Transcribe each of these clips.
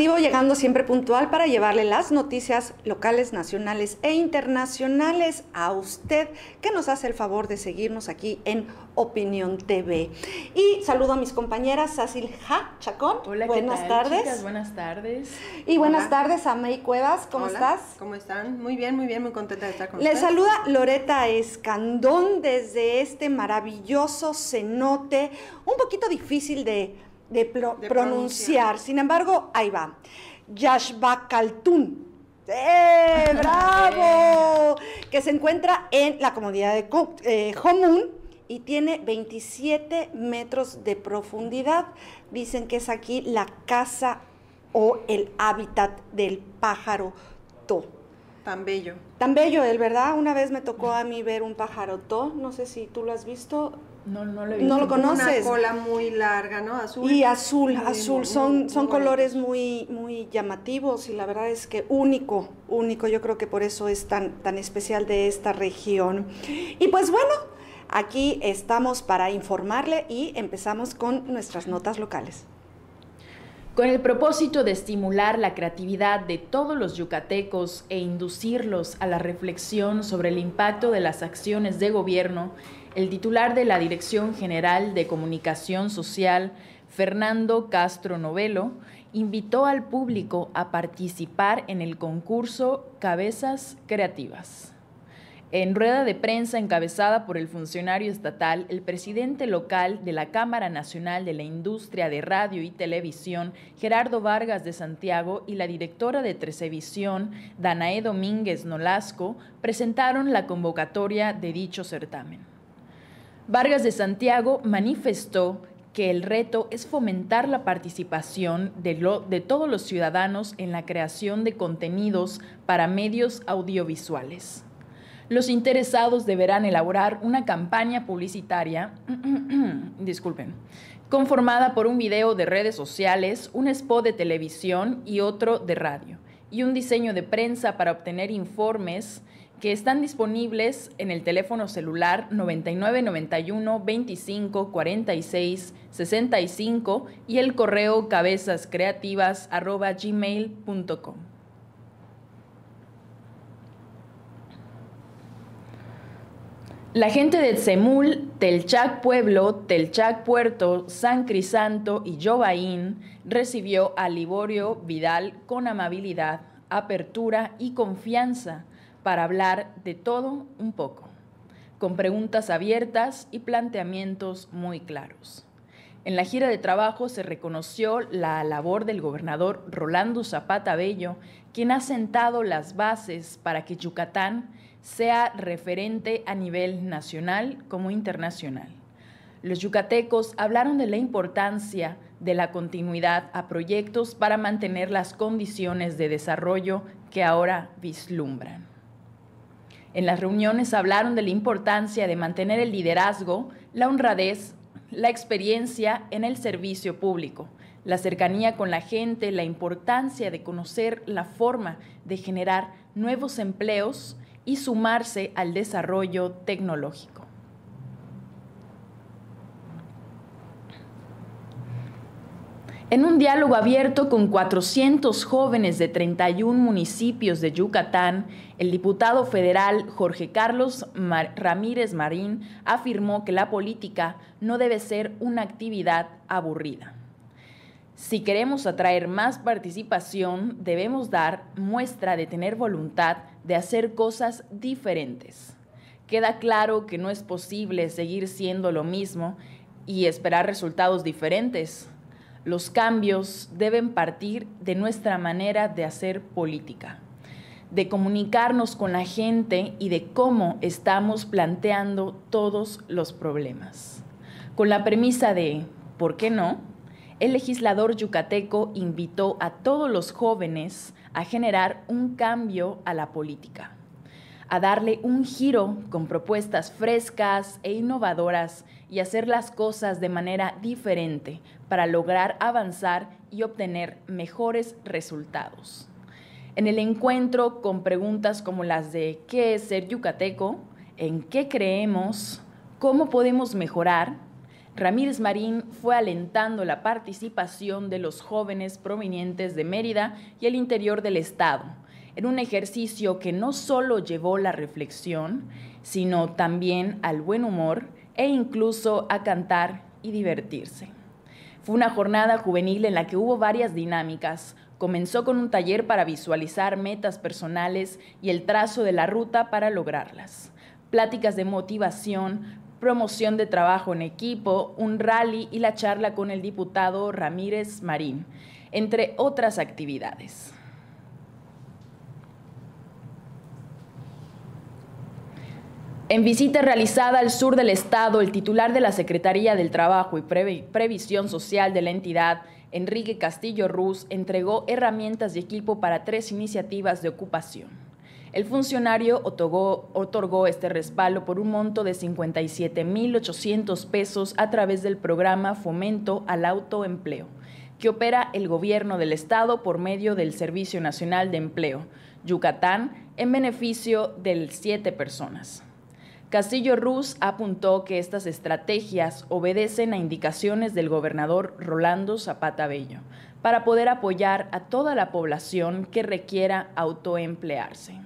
Llegando siempre puntual para llevarle las noticias locales, nacionales e internacionales a usted que nos hace el favor de seguirnos aquí en Opinión TV. Y saludo a mis compañeras Cecil Ja Chacón. Hola, buenas ¿qué tal, tardes. Chicas? Buenas tardes. Y buenas tardes a May Cuevas, ¿cómo Hola, estás? ¿Cómo están? Muy bien, muy bien, muy contenta de estar con Les ustedes. saluda Loreta Escandón desde este maravilloso cenote, un poquito difícil de, de pro- De pronunciar. pronunciar. sin embargo, ahí va. Yashbakaltun. ¡Eh, ¡Bravo! que se encuentra en la comunidad de eh, y tiene 27 metros de profundidad. Dicen que es aquí la casa o el hábitat del pájaro to. Tan bello. Tan bello él, ¿verdad? Una vez me tocó a mí ver un pajarotó, no sé si tú lo has visto, No, no lo he No visto. lo conoces. Una cola muy larga, ¿no? Azul. y azul, Muy, azul, muy, son, muy son colores muy, muy llamativos y la verdad es que único, único, yo creo que por eso es tan, tan especial de esta región. Y pues bueno, aquí estamos para informarle y empezamos con nuestras notas locales. Con el propósito de estimular la creatividad de todos los yucatecos e inducirlos a la reflexión sobre el impacto de las acciones de gobierno, el titular de la Dirección General de Comunicación Social, Fernando Castro Novelo, invitó al público a participar en el concurso Cabezas Creativas. En rueda de prensa encabezada por el funcionario estatal, el presidente local de la Cámara Nacional de la Industria de Radio y Televisión, Gerardo Vargas de Santiago, y la directora de Trecevisión, Danae Domínguez Nolasco, presentaron la convocatoria de dicho certamen. Vargas de Santiago manifestó que el reto es fomentar la participación de, todos los ciudadanos en la creación de contenidos para medios audiovisuales. Los interesados deberán elaborar una campaña publicitaria, disculpen, conformada por un video de redes sociales, un spot de televisión y otro de radio, y un diseño de prensa para obtener informes que están disponibles en el teléfono celular 9991 25 46 65 y el correo cabezascreativas@gmail.com. La gente de Tzemul, Telchac Pueblo, Telchac Puerto, San Crisanto y Yobaín recibió a Liborio Vidal con amabilidad, apertura y confianza para hablar de todo un poco, con preguntas abiertas y planteamientos muy claros. En la gira de trabajo se reconoció la labor del gobernador Rolando Zapata Bello, quien ha sentado las bases para que Yucatán sea referente a nivel nacional como internacional. Los yucatecos hablaron de la importancia de la continuidad a proyectos para mantener las condiciones de desarrollo que ahora vislumbran. En las reuniones hablaron de la importancia de mantener el liderazgo, la honradez, la experiencia en el servicio público, la cercanía con la gente, la importancia de conocer la forma de generar nuevos empleos y sumarse al desarrollo tecnológico. En un diálogo abierto con 400 jóvenes de 31 municipios de Yucatán, el diputado federal Jorge Carlos Ramírez Marín afirmó que la política no debe ser una actividad aburrida. Si queremos atraer más participación, debemos dar muestra de tener voluntad de hacer cosas diferentes. Queda claro que no es posible seguir siendo lo mismo y esperar resultados diferentes. Los cambios deben partir de nuestra manera de hacer política, de comunicarnos con la gente y de cómo estamos planteando todos los problemas. Con la premisa de ¿por qué no? El legislador yucateco invitó a todos los jóvenes a generar un cambio a la política, a darle un giro con propuestas frescas e innovadoras y hacer las cosas de manera diferente para lograr avanzar y obtener mejores resultados. En el encuentro con preguntas como las de ¿qué es ser yucateco? ¿En qué creemos? ¿Cómo podemos mejorar? Ramírez Marín fue alentando la participación de los jóvenes provenientes de Mérida y el interior del Estado, en un ejercicio que no solo llevó la reflexión, sino también al buen humor e incluso a cantar y divertirse. Fue una jornada juvenil en la que hubo varias dinámicas. Comenzó con un taller para visualizar metas personales y el trazo de la ruta para lograrlas. Pláticas de motivación, promoción de trabajo en equipo, un rally y la charla con el diputado Ramírez Marín, entre otras actividades. En visita realizada al sur del estado, el titular de la Secretaría del Trabajo y Previsión Social de la entidad, Enrique Castillo Ruz, entregó herramientas y equipo para tres iniciativas de ocupación. El funcionario otorgó, otorgó este respaldo por un monto de 57.800 pesos a través del programa Fomento al Autoempleo, que opera el gobierno del estado por medio del Servicio Nacional de Empleo, Yucatán, en beneficio de siete personas. Castillo Ruz apuntó que estas estrategias obedecen a indicaciones del gobernador Rolando Zapata Bello para poder apoyar a toda la población que requiera autoemplearse.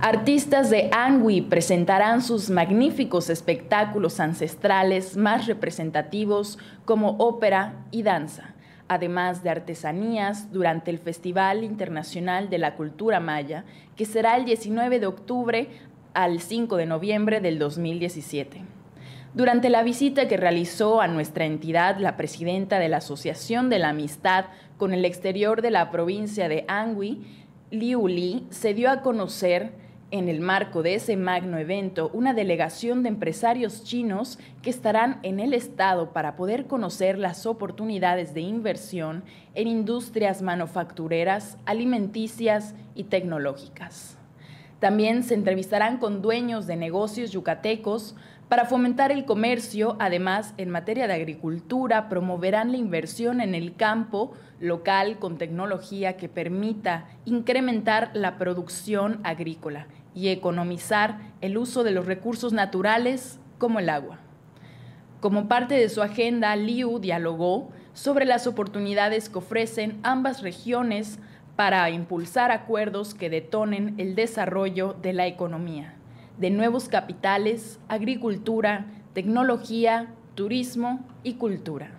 Artistas de Angui presentarán sus magníficos espectáculos ancestrales más representativos como ópera y danza además de artesanías, durante el Festival Internacional de la Cultura Maya, que será el 19 de octubre al 5 de noviembre del 2017. Durante la visita que realizó a nuestra entidad la presidenta de la Asociación de la Amistad con el exterior de la provincia de Angui, Liu Li, se dio a conocer en el marco de ese magno evento una delegación de empresarios chinos que estarán en el estado para poder conocer las oportunidades de inversión en industrias manufactureras, alimenticias y tecnológicas. También se entrevistarán con dueños de negocios yucatecos para fomentar el comercio, además en materia de agricultura, promoverán la inversión en el campo local con tecnología que permita incrementar la producción agrícola y economizar el uso de los recursos naturales como el agua. Como parte de su agenda, Liu dialogó sobre las oportunidades que ofrecen ambas regiones para impulsar acuerdos que detonen el desarrollo de la economía de nuevos capitales, agricultura, tecnología, turismo y cultura.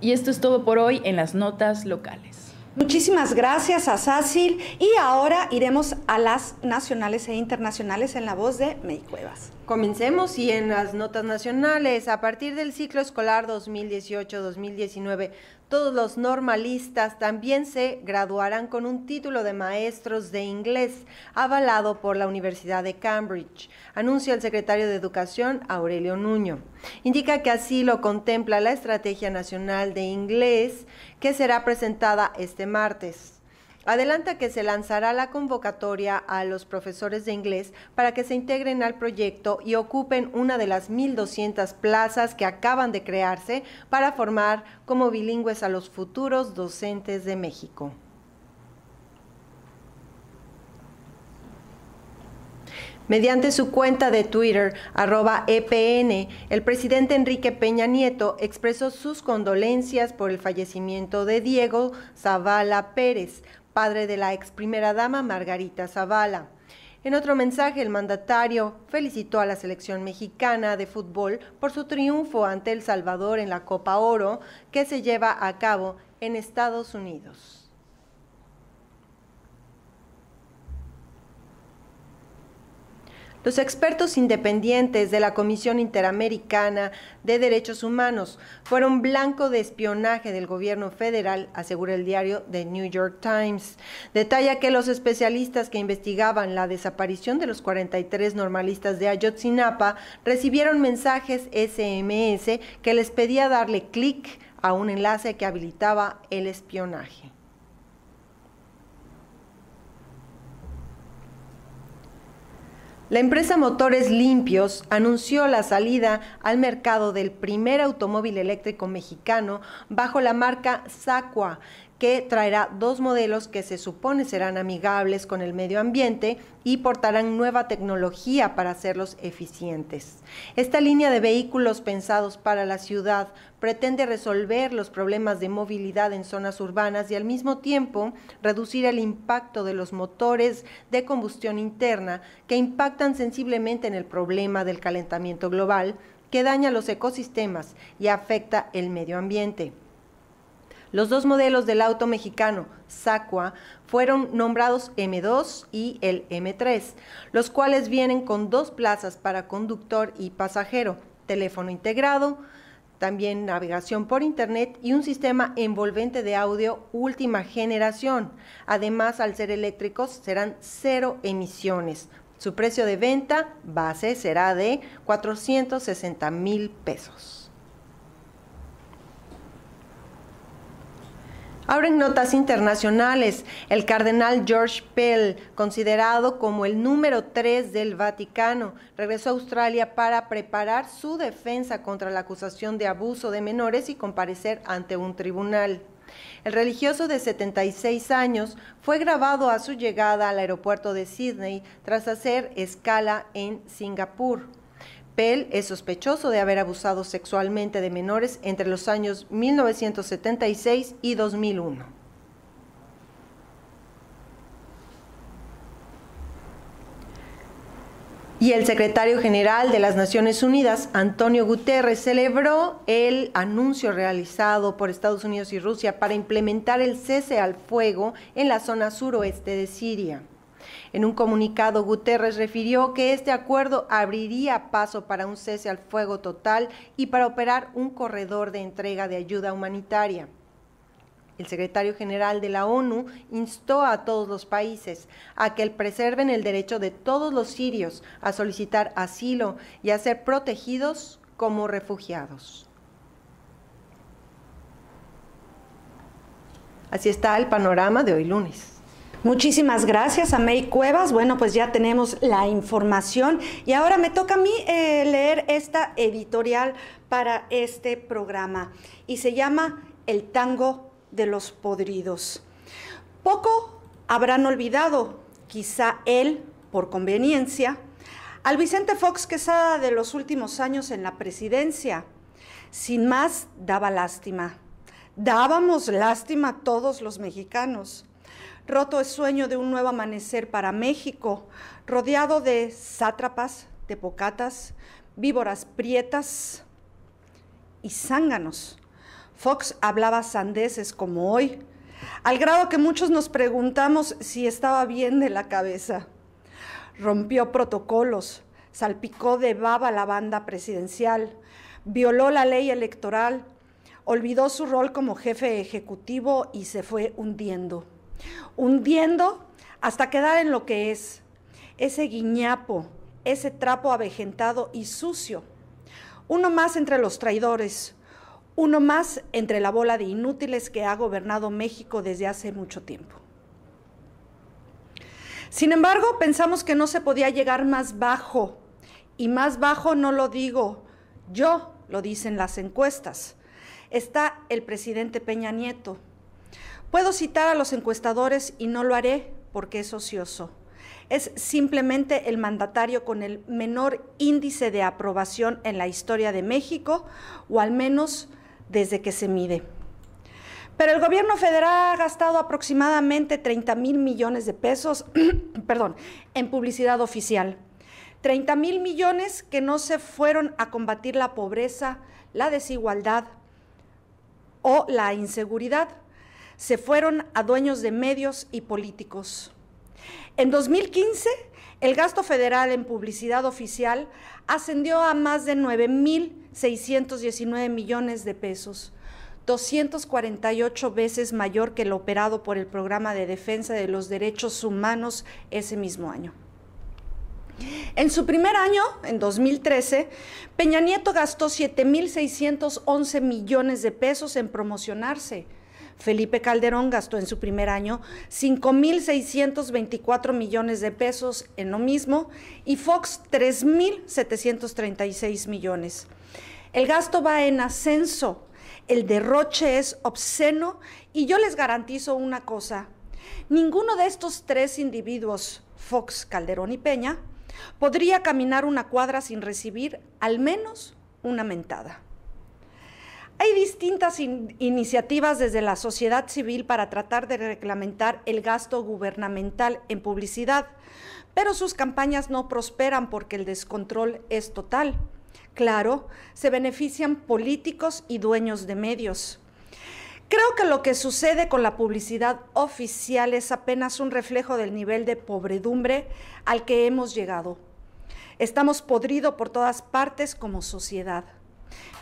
Y esto es todo por hoy en las notas locales. Muchísimas gracias a Sácil y ahora iremos a las nacionales e internacionales en la voz de May Cuevas. Comencemos y en las notas nacionales, a partir del ciclo escolar 2018-2019, todos los normalistas también se graduarán con un título de maestros de inglés avalado por la Universidad de Cambridge, anuncia el secretario de Educación Aurelio Nuño. Indica que así lo contempla la Estrategia Nacional de Inglés que será presentada este martes. Adelanta que se lanzará la convocatoria a los profesores de inglés para que se integren al proyecto y ocupen una de las 1.200 plazas que acaban de crearse para formar como bilingües a los futuros docentes de México. Mediante su cuenta de Twitter, arroba EPN, el presidente Enrique Peña Nieto expresó sus condolencias por el fallecimiento de Diego Zavala Pérez, padre de la ex primera dama Margarita Zavala. En otro mensaje, el mandatario felicitó a la selección mexicana de fútbol por su triunfo ante El Salvador en la Copa Oro que se lleva a cabo en Estados Unidos. Los expertos independientes de la Comisión Interamericana de Derechos Humanos fueron blanco de espionaje del gobierno federal, asegura el diario The New York Times. Detalla que los especialistas que investigaban la desaparición de los 43 normalistas de Ayotzinapa recibieron mensajes SMS que les pedía darle clic a un enlace que habilitaba el espionaje. La empresa Motores Limpios anunció la salida al mercado del primer automóvil eléctrico mexicano bajo la marca Sacua, que traerá dos modelos que se supone serán amigables con el medio ambiente y portarán nueva tecnología para hacerlos eficientes. Esta línea de vehículos pensados para la ciudad pretende resolver los problemas de movilidad en zonas urbanas y al mismo tiempo reducir el impacto de los motores de combustión interna que impactan sensiblemente en el problema del calentamiento global que daña los ecosistemas y afecta el medio ambiente. Los dos modelos del auto mexicano, Sacua, fueron nombrados M2 y el M3, los cuales vienen con dos plazas para conductor y pasajero, teléfono integrado, también navegación por Internet y un sistema envolvente de audio última generación. Además, al ser eléctricos, serán cero emisiones. Su precio de venta base será de 460 mil pesos. Ahora en notas internacionales, el cardenal George Pell, considerado como el número 3 del Vaticano, regresó a Australia para preparar su defensa contra la acusación de abuso de menores y comparecer ante un tribunal. El religioso de 76 años fue grabado a su llegada al aeropuerto de Sydney tras hacer escala en Singapur. Pell es sospechoso de haber abusado sexualmente de menores entre los años 1976 y 2001. Y el secretario general de las Naciones Unidas, Antonio Guterres, celebró el anuncio realizado por Estados Unidos y Rusia para implementar el cese al fuego en la zona suroeste de Siria. En un comunicado, Guterres refirió que este acuerdo abriría paso para un cese al fuego total y para operar un corredor de entrega de ayuda humanitaria. El secretario general de la ONU instó a todos los países a que preserven el derecho de todos los sirios a solicitar asilo y a ser protegidos como refugiados. Así está el panorama de hoy lunes. Muchísimas gracias a May Cuevas. Bueno, pues ya tenemos la información y ahora me toca a mí eh, leer esta editorial para este programa y se llama El tango de los podridos. Poco habrán olvidado, quizá él, por conveniencia, al Vicente Fox Quesada de los últimos años en la presidencia. Sin más, daba lástima. Dábamos lástima a todos los mexicanos roto el sueño de un nuevo amanecer para México, rodeado de sátrapas, de pocatas, víboras prietas y zánganos. Fox hablaba sandeces como hoy, al grado que muchos nos preguntamos si estaba bien de la cabeza. Rompió protocolos, salpicó de baba la banda presidencial, violó la ley electoral, olvidó su rol como jefe ejecutivo y se fue hundiendo hundiendo hasta quedar en lo que es, ese guiñapo, ese trapo avejentado y sucio. Uno más entre los traidores, uno más entre la bola de inútiles que ha gobernado México desde hace mucho tiempo. Sin embargo, pensamos que no se podía llegar más bajo, y más bajo no lo digo yo, lo dicen las encuestas. Está el presidente Peña Nieto, Puedo citar a los encuestadores y no lo haré porque es ocioso. Es simplemente el mandatario con el menor índice de aprobación en la historia de México, o al menos desde que se mide. Pero el gobierno federal ha gastado aproximadamente 30 mil millones de pesos perdón, en publicidad oficial. 30 mil millones que no se fueron a combatir la pobreza, la desigualdad o la inseguridad, se fueron a dueños de medios y políticos. En 2015, el gasto federal en publicidad oficial ascendió a más de 9.619 millones de pesos, 248 veces mayor que el operado por el Programa de Defensa de los Derechos Humanos ese mismo año. En su primer año, en 2013, Peña Nieto gastó 7.611 millones de pesos en promocionarse, Felipe Calderón gastó en su primer año 5.624 millones de pesos en lo mismo y Fox 3.736 millones. El gasto va en ascenso. el derroche es obsceno y yo les garantizo una cosa, ninguno de estos tres individuos, Fox, Calderón y Peña, podría caminar una cuadra sin recibir al menos una mentada. Hay distintas iniciativas desde la sociedad civil para tratar de reglamentar el gasto gubernamental en publicidad, pero sus campañas no prosperan porque el descontrol es total. Claro, se benefician políticos y dueños de medios. Creo que lo que sucede con la publicidad oficial es apenas un reflejo del nivel de pobredumbre al que hemos llegado. Estamos podridos por todas partes como sociedad.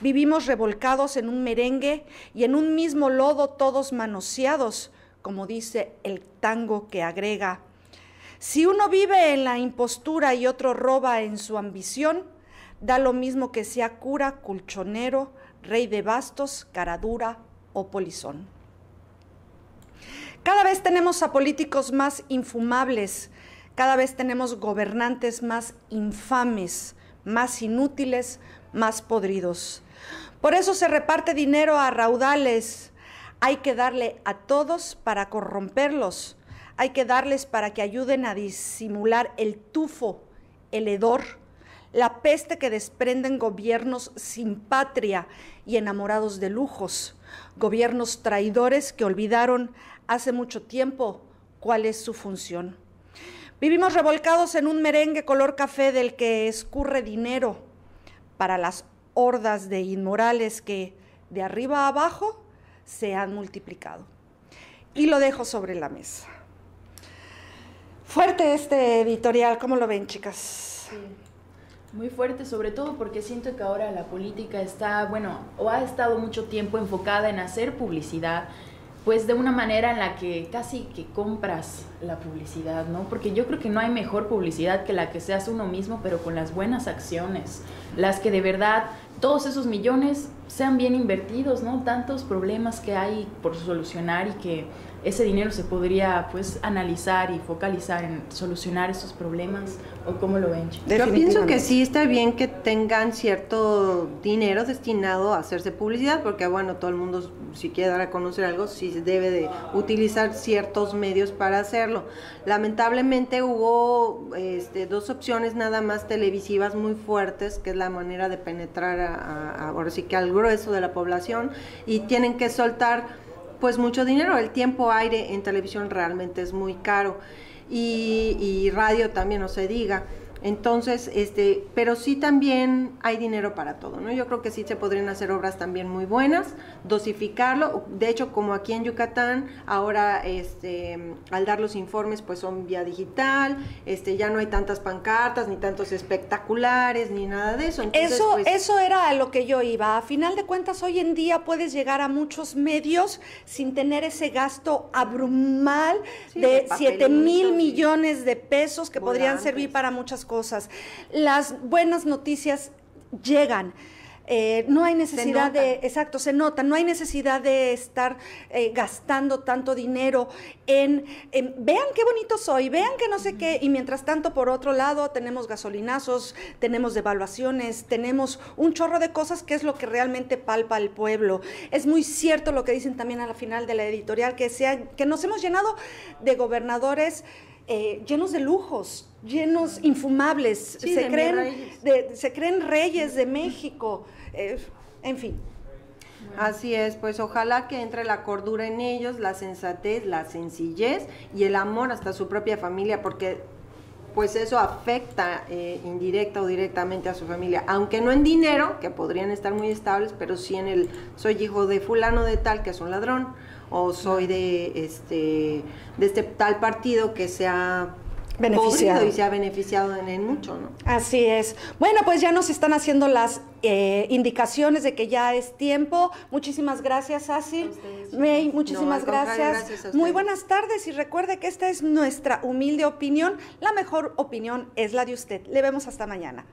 Vivimos revolcados en un merengue y en un mismo lodo todos manoseados, como dice el tango que agrega. Si uno vive en la impostura y otro roba en su ambición, da lo mismo que sea cura, culchonero, rey de bastos, caradura o polizón. Cada vez tenemos a políticos más infumables, cada vez tenemos gobernantes más infames, más inútiles, más podridos. Por eso se reparte dinero a raudales. Hay que darle a todos para corromperlos. Hay que darles para que ayuden a disimular el tufo, el hedor, la peste que desprenden gobiernos sin patria y enamorados de lujos, gobiernos traidores que olvidaron hace mucho tiempo cuál es su función. Vivimos revolcados en un merengue color café del que escurre dinero para las hordas de inmorales que de arriba a abajo se han multiplicado. Y lo dejo sobre la mesa. Fuerte este editorial, ¿cómo lo ven, chicas? Muy fuerte, sobre todo porque siento que ahora la política está, bueno, o ha estado mucho tiempo enfocada en hacer publicidad, pues de una manera en la que casi que compras la publicidad, ¿no? Porque yo creo que no hay mejor publicidad que la que se hace uno mismo, pero con las buenas acciones, las que de verdad todos esos millones sean bien invertidos, ¿no? Tantos problemas que hay por solucionar y que ese dinero se podría pues analizar y focalizar en solucionar esos problemas o cómo lo ven. Yo pienso que sí está bien que tengan cierto dinero destinado a hacerse publicidad porque bueno, todo el mundo si quiere dar a conocer algo sí debe de utilizar ciertos medios para hacerlo. Lamentablemente hubo este, dos opciones nada más televisivas muy fuertes, que es la manera de penetrar a, ahora sí que al grueso de la población y tienen que soltar pues mucho dinero. El tiempo aire en televisión realmente es muy caro y, y radio también no se diga. Entonces, este, pero sí también hay dinero para todo, ¿no? Yo creo que sí se podrían hacer obras también muy buenas, dosificarlo. De hecho, como aquí en Yucatán, ahora este, al dar los informes, pues son vía digital, este, ya no hay tantas pancartas, ni tantos espectaculares, ni nada de eso. eso, pues eso era a lo que yo iba. A final de cuentas, hoy en día puedes llegar a muchos medios sin tener ese gasto abrumal de 7 mil millones de pesos que podrían servir para muchas cosas cosas. Las buenas noticias llegan. Eh, no hay necesidad de, exacto, se nota, no hay necesidad de estar eh, gastando tanto dinero en, vean qué bonito soy, vean que no sé qué, y mientras tanto, por otro lado, tenemos gasolinazos, tenemos devaluaciones, tenemos un chorro de cosas que es lo que realmente palpa al pueblo. Es muy cierto lo que dicen también a la final de la editorial, que, sea, que nos hemos llenado de gobernadores eh, llenos de lujos, llenos infumables, se, creen, se creen reyes de México, eh, en fin. Así es, pues ojalá que entre la cordura en ellos, la sensatez, la sencillez y el amor hasta su propia familia, porque pues eso afecta eh, indirecta o directamente a su familia, aunque no en dinero, que podrían estar muy estables, pero sí en el soy hijo de fulano de tal que es un ladrón, o soy de este, de este tal partido que se ha beneficiado y se ha beneficiado en él mucho, ¿no? Así es. Bueno, pues ya nos están haciendo las eh, indicaciones de que ya es tiempo. Muchísimas gracias, Asi. May, muchísimas gracias. Muy buenas tardes y recuerde que esta es nuestra humilde opinión. La mejor opinión es la de usted. Le vemos hasta mañana.